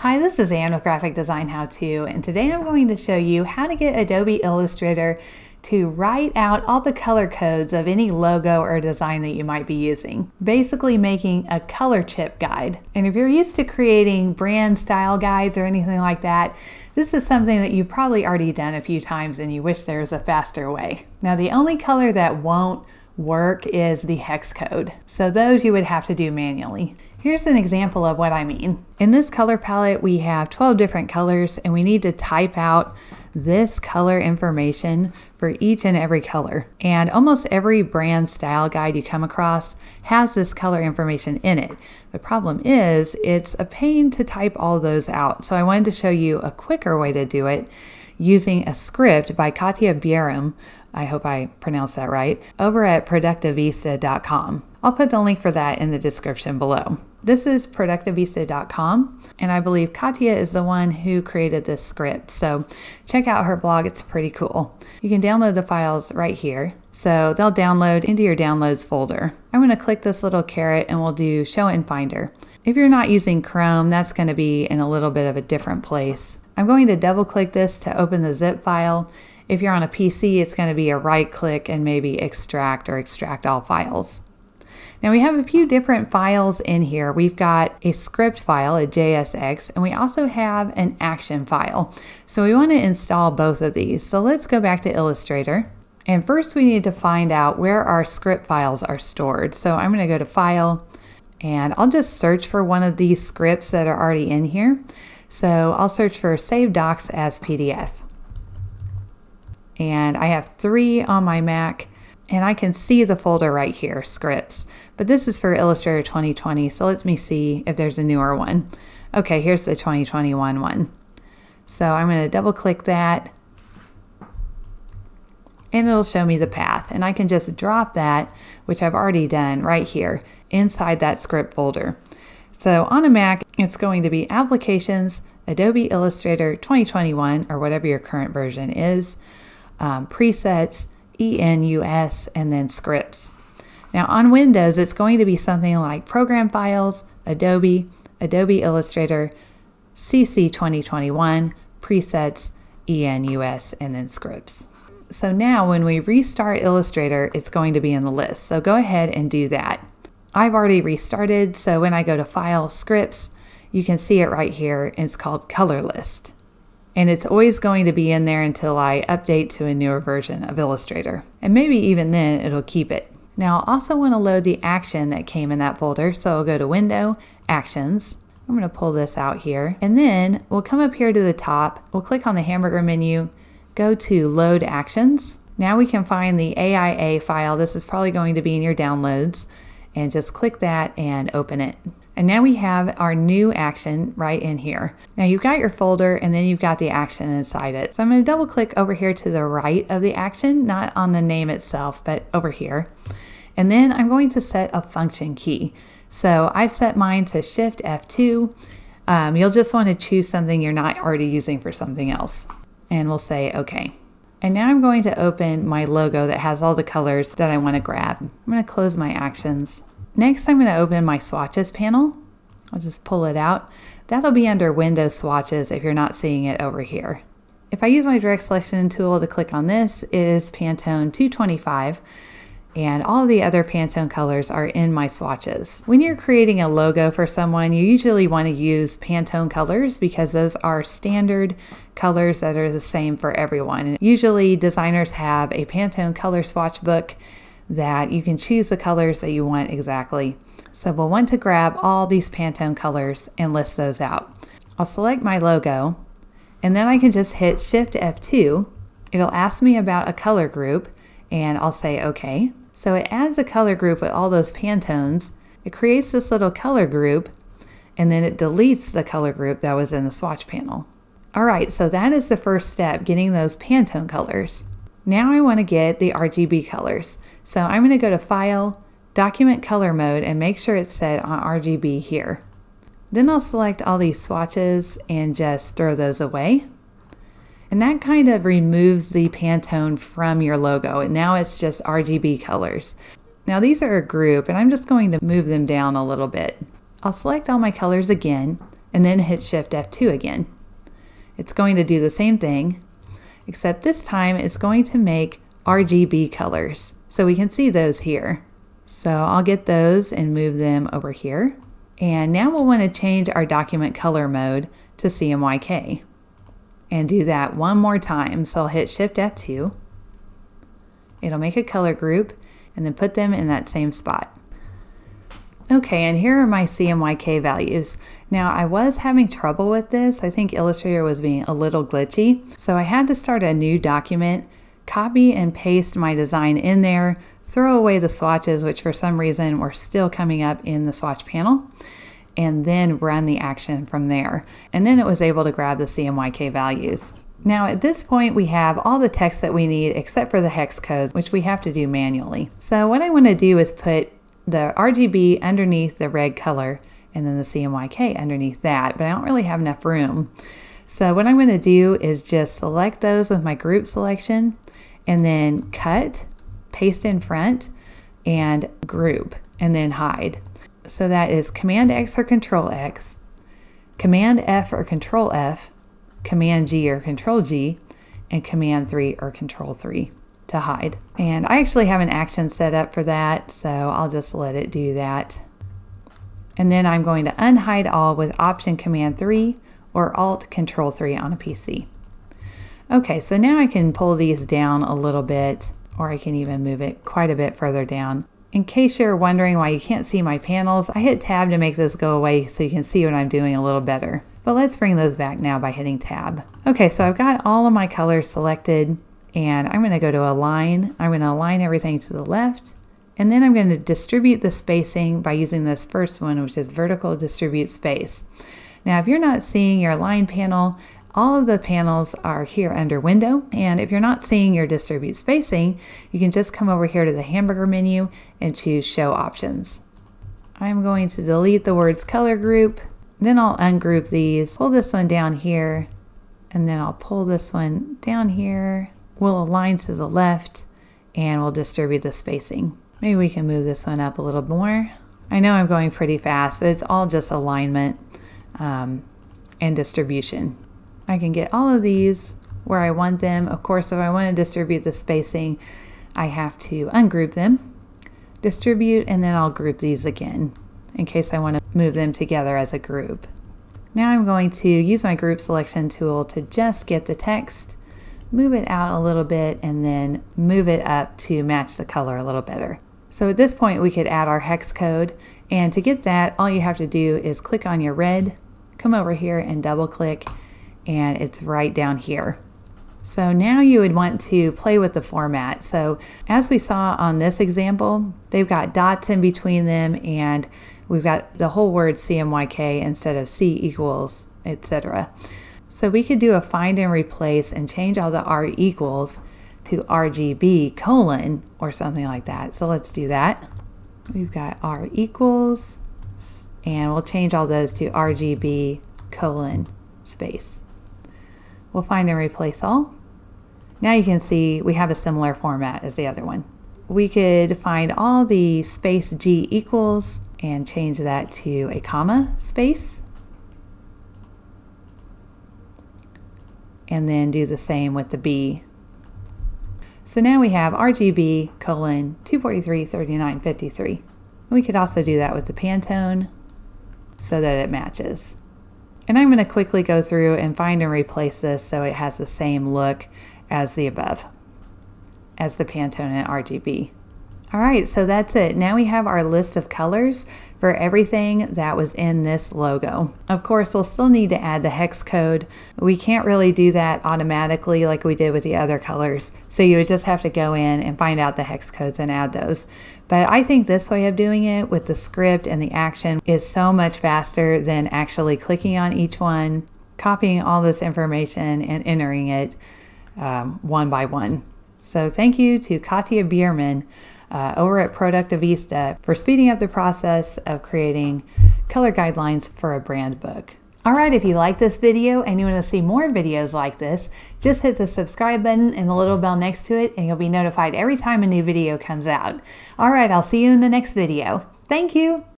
Hi, this is Anne with Graphic Design How To, and today I'm going to show you how to get Adobe Illustrator to write out all the color codes of any logo or design that you might be using. Basically making a color chip guide. And if you're used to creating brand style guides or anything like that, this is something that you've probably already done a few times and you wish there was a faster way. Now the only color that won't work is the hex code. So those you would have to do manually. Here's an example of what I mean. In this color palette, we have 12 different colors and we need to type out this color information for each and every color. And almost every brand style guide you come across has this color information in it. The problem is it's a pain to type all those out. So I wanted to show you a quicker way to do it using a script by Katja Bierum, I hope I pronounced that right, over at productivista.com. I'll put the link for that in the description below. This is productivista.com, and I believe Katja is the one who created this script. So check out her blog, it's pretty cool. You can download the files right here. So they'll download into your downloads folder. I'm going to click this little caret and we'll do show in Finder. If you're not using Chrome, that's going to be in a little bit of a different place. I'm going to double click this to open the zip file. If you're on a PC, it's going to be a right click and maybe extract or extract all files. Now we have a few different files in here. We've got a script file, a JSX, and we also have an action file. So we want to install both of these. So let's go back to Illustrator. And first we need to find out where our script files are stored. So I'm going to go to File, and I'll just search for one of these scripts that are already in here. So I'll search for Save Docs as PDF. And I have three on my Mac and I can see the folder right here, scripts. But this is for Illustrator 2020, so let me see if there's a newer one. Okay, here's the 2021 one. So I'm going to double click that and it'll show me the path. And I can just drop that, which I've already done right here, inside that script folder. So on a Mac, it's going to be Applications, Adobe Illustrator 2021, or whatever your current version is, um, Presets, ENUS, and then Scripts. Now on Windows, it's going to be something like Program Files, Adobe, Adobe Illustrator, CC 2021, Presets, ENUS, and then Scripts. So now when we restart Illustrator, it's going to be in the list. So go ahead and do that. I've already restarted, so when I go to File, Scripts, you can see it right here. It's called Color List. And it's always going to be in there until I update to a newer version of Illustrator. And maybe even then it'll keep it. Now I also want to load the action that came in that folder. So I'll go to Window, Actions. I'm going to pull this out here. And then we'll come up here to the top. We'll click on the hamburger menu, go to Load Actions. Now we can find the AIA file. This is probably going to be in your downloads and just click that and open it. And now we have our new action right in here. Now you've got your folder and then you've got the action inside it. So I'm going to double click over here to the right of the action, not on the name itself, but over here. And then I'm going to set a function key. So I've set mine to Shift F2. Um, you'll just want to choose something you're not already using for something else. And we'll say OK. And now I'm going to open my logo that has all the colors that I want to grab. I'm going to close my actions. Next, I'm going to open my swatches panel. I'll just pull it out. That'll be under Windows swatches if you're not seeing it over here. If I use my direct selection tool to click on this, it is Pantone 225 and all the other Pantone colors are in my swatches. When you're creating a logo for someone, you usually want to use Pantone colors because those are standard colors that are the same for everyone. Usually designers have a Pantone color swatch book that you can choose the colors that you want exactly. So we'll want to grab all these Pantone colors and list those out. I'll select my logo and then I can just hit Shift F2. It'll ask me about a color group and I'll say OK. So it adds a color group with all those Pantones. It creates this little color group and then it deletes the color group that was in the swatch panel. All right, so that is the first step, getting those Pantone colors. Now I want to get the RGB colors. So I'm going to go to File, Document Color Mode, and make sure it's set on RGB here. Then I'll select all these swatches and just throw those away. And that kind of removes the Pantone from your logo. And now it's just RGB colors. Now these are a group and I'm just going to move them down a little bit. I'll select all my colors again, and then hit Shift F2 again. It's going to do the same thing, except this time it's going to make RGB colors. So we can see those here. So I'll get those and move them over here. And now we'll want to change our document color mode to CMYK. And do that one more time. So I'll hit Shift F2. It'll make a color group and then put them in that same spot. Okay, and here are my CMYK values. Now, I was having trouble with this. I think Illustrator was being a little glitchy. So I had to start a new document, copy and paste my design in there, throw away the swatches, which for some reason were still coming up in the swatch panel, and then run the action from there. And then it was able to grab the CMYK values. Now at this point we have all the text that we need except for the hex codes, which we have to do manually. So what I want to do is put the RGB underneath the red color and then the CMYK underneath that, but I don't really have enough room. So what I'm going to do is just select those with my group selection and then cut paste in front, and group, and then hide. So that is Command X or Control X, Command F or Control F, Command G or Control G, and Command 3 or Control 3 to hide. And I actually have an action set up for that, so I'll just let it do that. And then I'm going to unhide all with Option Command 3 or Alt Control 3 on a PC. Okay, so now I can pull these down a little bit or I can even move it quite a bit further down. In case you're wondering why you can't see my panels, I hit tab to make this go away so you can see what I'm doing a little better. But let's bring those back now by hitting tab. Okay, so I've got all of my colors selected and I'm gonna go to align. I'm gonna align everything to the left and then I'm gonna distribute the spacing by using this first one, which is vertical distribute space. Now, if you're not seeing your align panel, all of the panels are here under window and if you're not seeing your distribute spacing you can just come over here to the hamburger menu and choose show options. I'm going to delete the words color group then I'll ungroup these pull this one down here and then I'll pull this one down here we'll align to the left and we'll distribute the spacing. Maybe we can move this one up a little more. I know I'm going pretty fast but it's all just alignment um, and distribution. I can get all of these where I want them. Of course, if I want to distribute the spacing, I have to ungroup them, distribute, and then I'll group these again in case I want to move them together as a group. Now I'm going to use my group selection tool to just get the text, move it out a little bit, and then move it up to match the color a little better. So at this point we could add our hex code and to get that all you have to do is click on your red, come over here and double click and it's right down here. So now you would want to play with the format. So as we saw on this example, they've got dots in between them and we've got the whole word CMYK instead of C equals, etc. So we could do a find and replace and change all the R equals to RGB colon or something like that. So let's do that. We've got R equals and we'll change all those to RGB colon space. We'll find and replace all. Now you can see we have a similar format as the other one. We could find all the space G equals and change that to a comma space. And then do the same with the B. So now we have RGB colon 243, 39, 53. We could also do that with the Pantone so that it matches. And I'm going to quickly go through and find and replace this so it has the same look as the above, as the Pantone RGB. All right, so that's it. Now we have our list of colors for everything that was in this logo. Of course, we'll still need to add the hex code. We can't really do that automatically like we did with the other colors. So you would just have to go in and find out the hex codes and add those. But I think this way of doing it with the script and the action is so much faster than actually clicking on each one, copying all this information and entering it um, one by one. So thank you to Katja Bierman uh, over at Productivista for speeding up the process of creating color guidelines for a brand book. All right, if you like this video and you want to see more videos like this, just hit the subscribe button and the little bell next to it and you'll be notified every time a new video comes out. All right, I'll see you in the next video. Thank you.